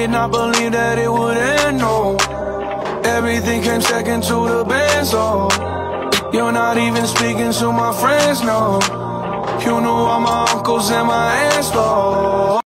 did not believe that it would end, no. Everything came second to the band, so You're not even speaking to my friends, no. You knew all my uncles and my aunts, though.